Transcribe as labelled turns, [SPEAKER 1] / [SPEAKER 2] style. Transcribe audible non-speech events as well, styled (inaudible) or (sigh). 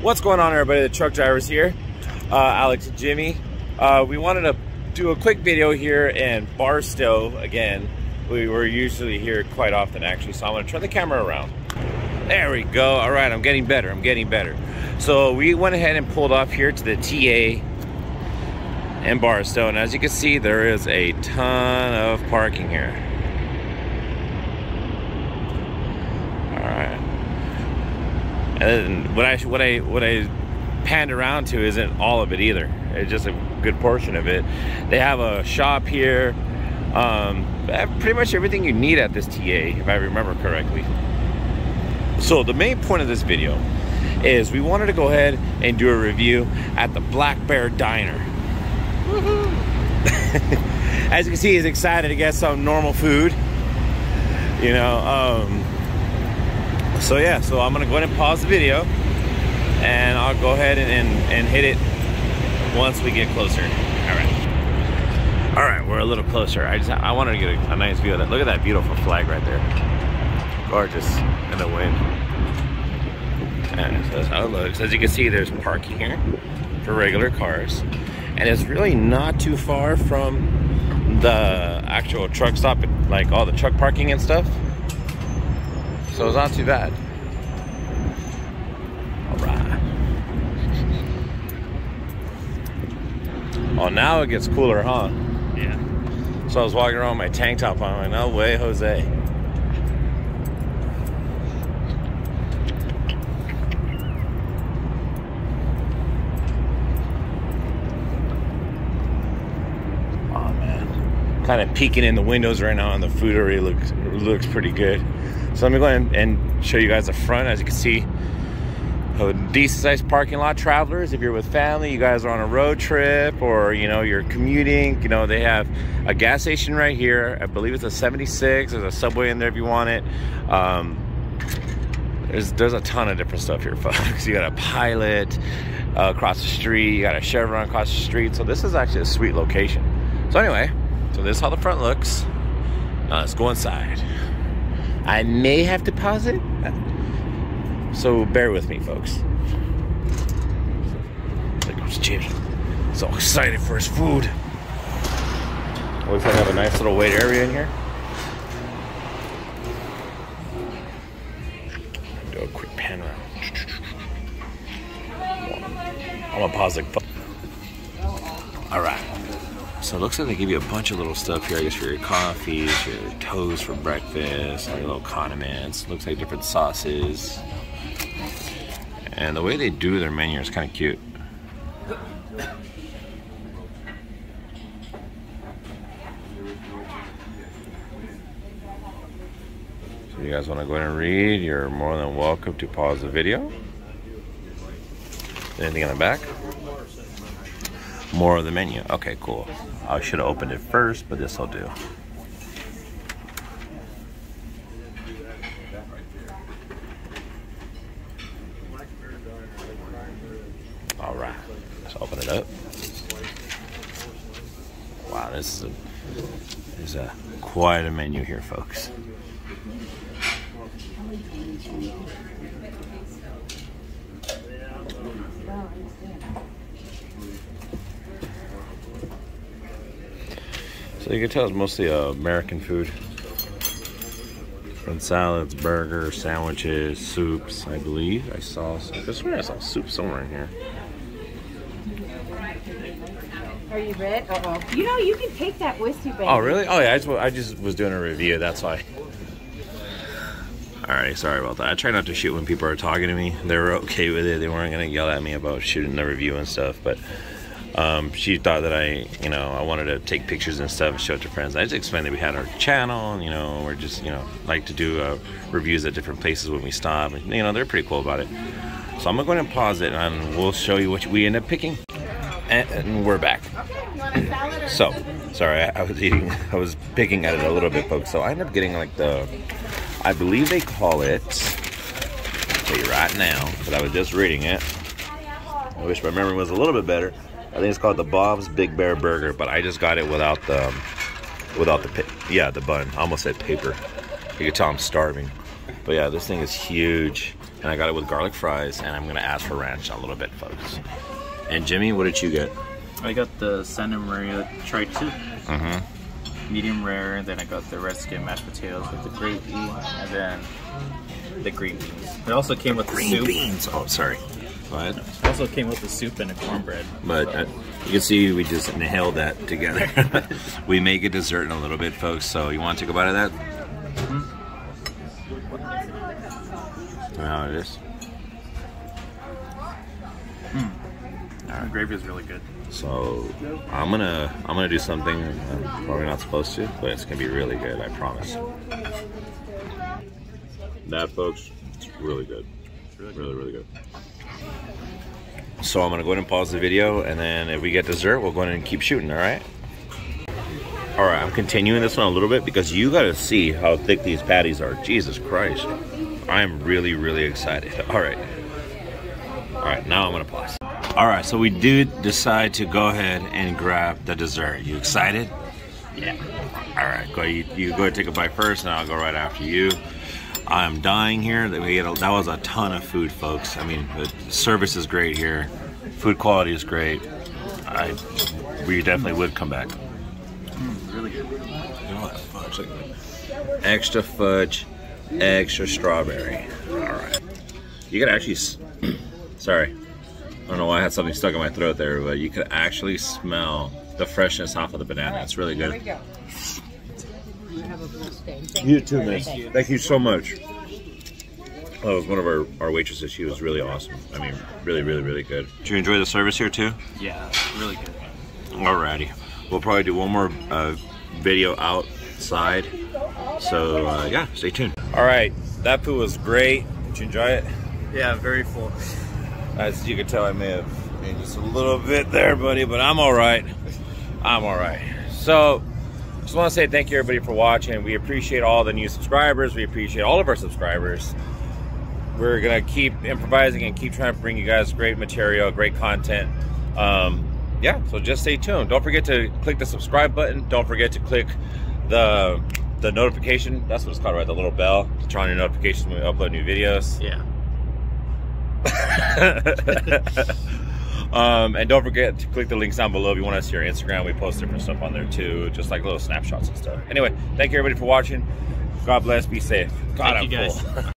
[SPEAKER 1] What's going on everybody? The truck drivers here. Uh, Alex and Jimmy. Uh, we wanted to do a quick video here in Barstow again. We were usually here quite often actually, so I'm gonna turn the camera around. There we go. All right, I'm getting better. I'm getting better. So we went ahead and pulled off here to the TA in Barstow, and as you can see, there is a ton of parking here. All right. And what I what I what I panned around to isn't all of it either. It's just a good portion of it. They have a shop here. Um, pretty much everything you need at this TA, if I remember correctly. So the main point of this video is we wanted to go ahead and do a review at the Black Bear Diner. (laughs) As you can see, he's excited to get some normal food. You know, um, so yeah, so I'm gonna go ahead and pause the video and I'll go ahead and, and, and hit it once we get closer. All right. All right, we're a little closer. I just, I wanted to get a, a nice view of that. Look at that beautiful flag right there. Gorgeous in the wind. And that's how it looks. As you can see, there's parking here for regular cars. And it's really not too far from the actual truck stop, like all the truck parking and stuff. So it's not too bad. All right. Oh, now it gets cooler, huh?
[SPEAKER 2] Yeah.
[SPEAKER 1] So I was walking around with my tank top on. I'm like, no way, Jose. Oh man, kind of peeking in the windows right now, and the food already looks looks pretty good. So let me go ahead and show you guys the front. As you can see, a decent sized parking lot. Travelers if you're with family you guys are on a road trip or you know you're commuting you know they have a gas station right here. I believe it's a 76 there's a subway in there if you want it. Um, there's there's a ton of different stuff here (laughs) folks. You got a pilot uh, across the street. You got a chevron across the street. So this is actually a sweet location. So anyway so this is how the front looks now let's go inside i may have to pause it so bear with me, folks. There goes Jimmy. So excited for his food. Looks like I have a nice little wait area in here. Do a quick pan around. I'm gonna pause it. All right. So it looks like they give you a bunch of little stuff here, I guess for your coffees, your toast for breakfast, your little condiments. Looks like different sauces. And the way they do their menu is kind of cute. So you guys want to go ahead and read, you're more than welcome to pause the video. Anything on the back? More of the menu. Okay, cool. I should have opened it first, but this will do. All right, let's open it up. Wow, this is a, this is a quite a menu here, folks. So you can tell it's mostly uh, American food. Different salads, burgers, sandwiches, soups, I believe. I saw, I swear I saw soup somewhere in here.
[SPEAKER 3] Are you red? Uh-oh. You know, you can take that with you, baby.
[SPEAKER 1] Oh, really? Oh, yeah, I just, I just was doing a review, that's why. Alright, sorry about that. I try not to shoot when people are talking to me. They were okay with it. They weren't going to yell at me about shooting the review and stuff, but um, she thought that I, you know, I wanted to take pictures and stuff and show it to friends. I just explained that we had our channel, and, you know, we're just, you know, like to do uh, reviews at different places when we stop. And, you know, they're pretty cool about it. So I'm going to go ahead and pause it, and we'll show you what we end up picking. And, we're back. (clears throat) So, sorry, I, was eating, (laughs) I was picking at it a little bit, folks. So I ended up getting like the, I believe they call it, tell you right now, but I was just reading it. I wish my memory was a little bit better. I think it's called the Bob's Big Bear Burger, but I just got it without the, without the, yeah, the bun. I almost said paper. You can tell I'm starving. But yeah, this thing is huge. and I got it with garlic fries, and I'm gonna ask for ranch in a little bit, folks. And Jimmy, what did you get?
[SPEAKER 2] I got the Santa Maria tri-tip.
[SPEAKER 1] Mm-hmm.
[SPEAKER 2] Medium rare, and then I got the red skin mashed potatoes with the gravy, and then the green beans. It also came with the
[SPEAKER 1] Green
[SPEAKER 2] soup.
[SPEAKER 1] beans. Oh, sorry.
[SPEAKER 2] Also came with the soup and a cornbread.
[SPEAKER 1] But uh, you can see we just inhaled that together. (laughs) we make a dessert in a little bit, folks. So you want to take a bite of that? Mm-hmm. Now it is.
[SPEAKER 2] the gravy is really good.
[SPEAKER 1] So I'm gonna I'm gonna do something I'm probably not supposed to, but it's gonna be really good. I promise. That, folks, it's really good. Really, really good. So I'm gonna go ahead and pause the video, and then if we get dessert, we'll go ahead and keep shooting. All right. All right, I'm continuing this one a little bit because you got to see how thick these patties are. Jesus Christ, I'm really, really excited. (laughs) All right. All right, now I'm gonna pause. All right, so we did decide to go ahead and grab the dessert. You excited?
[SPEAKER 2] Yeah.
[SPEAKER 1] All right, go. You, you go ahead and take a bite first, and I'll go right after you. I'm dying here. That we had a, that was a ton of food, folks. I mean, the service is great here. Food quality is great. I we definitely would come back.
[SPEAKER 2] Really good.
[SPEAKER 1] Look at all that fudge. Look. Extra fudge, extra strawberry. All right. You could actually. (clears throat) Sorry. I don't know why I had something stuck in my throat there, but you could actually smell the freshness off of the banana. It's really
[SPEAKER 3] There we
[SPEAKER 1] good.
[SPEAKER 3] Go. Have a blessed day. Thank
[SPEAKER 1] You too,
[SPEAKER 3] for
[SPEAKER 1] man.
[SPEAKER 3] everything.
[SPEAKER 1] Thank you so much. Oh, it was one of our, our waitresses. She was really awesome. I mean, really, really, really good. Did you enjoy the service here too?
[SPEAKER 2] Yeah, really good.
[SPEAKER 1] Alrighty. We'll probably do one more uh, video outside. So, uh, yeah, stay tuned. All right. That food was great. Did you enjoy it?
[SPEAKER 2] Yeah, very full.
[SPEAKER 1] As you can tell, I may have made just a little bit there, buddy, but I'm all right. I'm all right. So, just want to say thank you, everybody, for watching. We appreciate all the new subscribers. We appreciate all of our subscribers. We're gonna keep improvising and keep trying to bring you guys great material, great content. Um, yeah, so just stay tuned. Don't forget to click the subscribe button. Don't forget to click the the notification. That's what it's called, right? The little bell to turn on your notifications when we upload new videos.
[SPEAKER 2] Yeah. (laughs)
[SPEAKER 1] um, and don't forget to click the links down below if you want to see our Instagram. We post different stuff on there too, just like little snapshots and stuff. Anyway, thank you everybody for watching. God bless. Be safe. God,
[SPEAKER 2] Thank you,
[SPEAKER 1] I'm full. (laughs)